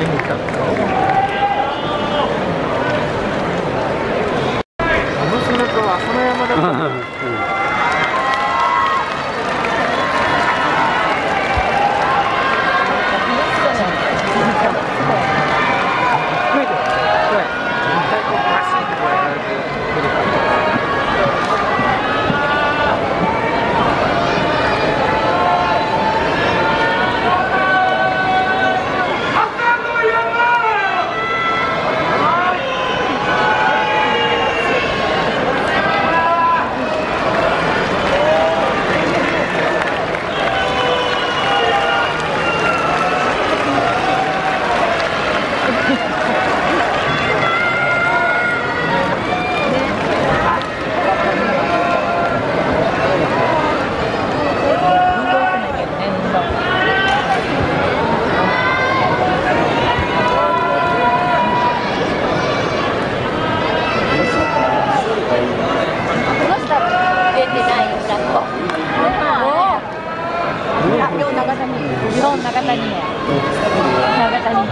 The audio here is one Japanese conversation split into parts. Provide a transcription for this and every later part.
tem no capital. かっ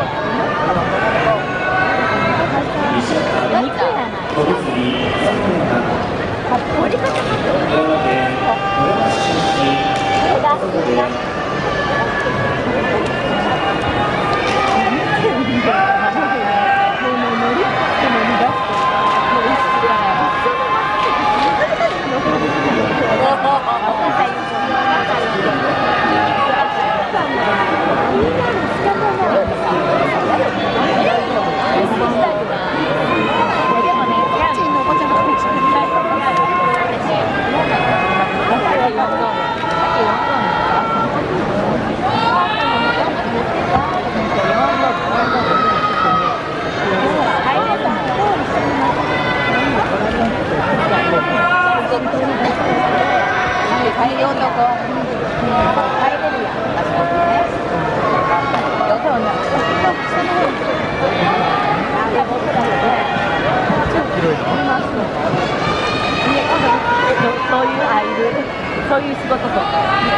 こいい。そういう仕事とか。